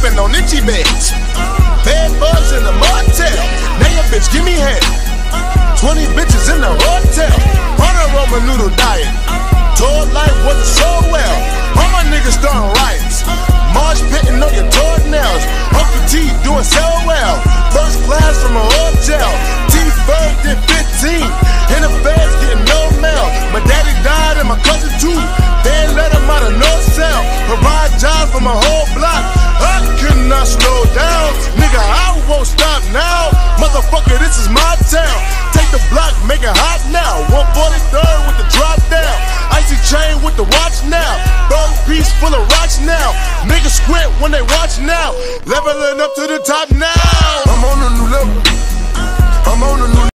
sleeping on itchy beds. Bed bugs in the. I not slow down. Nigga, I won't stop now. Motherfucker, this is my town. Take the block, make it hot now. 143rd with the drop down. Icy chain with the watch now. Bone piece full of rocks now. Niggas squint when they watch now. Leveling up to the top now.